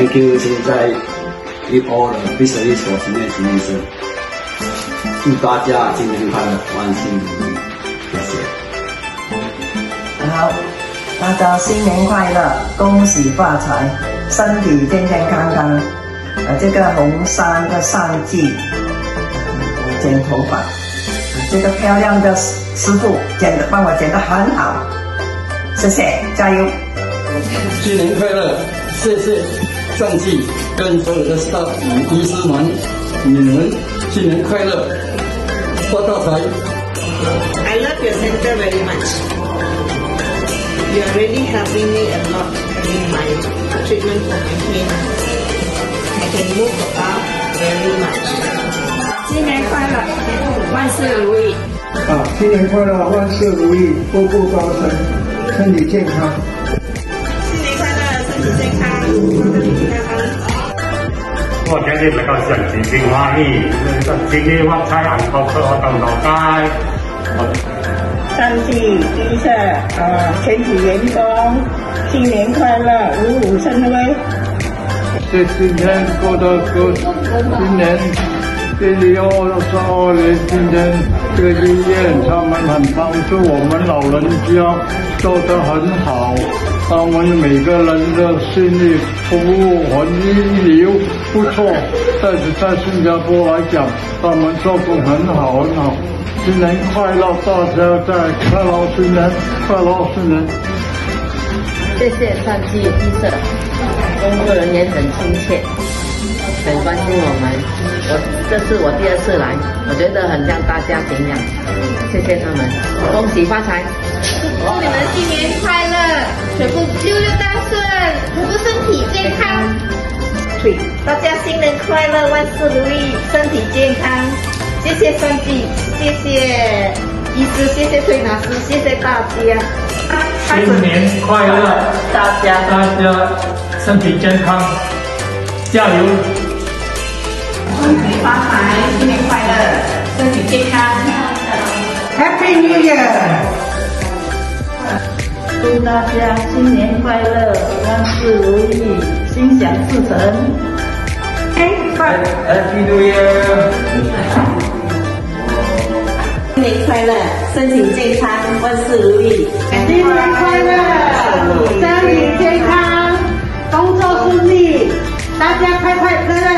QQ 现在一包了，必须一撮，今天祝一声，祝大家新年快乐，万事如意，谢谢。好，大家新年快乐，恭喜发财，身体健健康康。啊，这个红衫的上季，剪头发，这个漂亮的师师傅剪的，帮我剪的很好，谢谢，加油。新年快乐，谢谢。上去跟所有的 staff 们、医师们、你们新年快乐，发大财。I love your center very much. You are really helping me a lot in my treatment for my hand. Thank you very much. 新年快乐，万事如意。啊，新年快乐，万事如意，步步高升，身体健康。我今天来搞陕西金花呢，今天旺菜昂，他都都都开。上级、底下呃，全体员工，新年快乐，五五生威。这今天过得过，今年第二十二年，今天这个医院他们很帮助我们老人家，做得很好。他们每个人的服务和境也不错，但是在新加坡来讲，他们做工很好很好。新年快乐，大家再快乐新年快乐新年。谢谢上机医生，工作人员很亲切，很关心我们。我这是我第二次来，我觉得很像大家一样，谢谢他们，恭喜发财。祝你们新年快乐，全部六六大顺，全部身体健康。大家新年快乐，万事如意，身体健康。谢谢上帝，谢谢医师，谢谢推拿师，谢谢大家。新年快乐，大家，大家身体健康，加油！恭喜发财，新年快乐，身体健康。Happy New Year。祝大家新年快乐，万事如意，心想事成。哎，快，来拜年。新年快乐，身体健康，万事如意。新年快乐，身体健康，工作顺利，大家快快乐乐。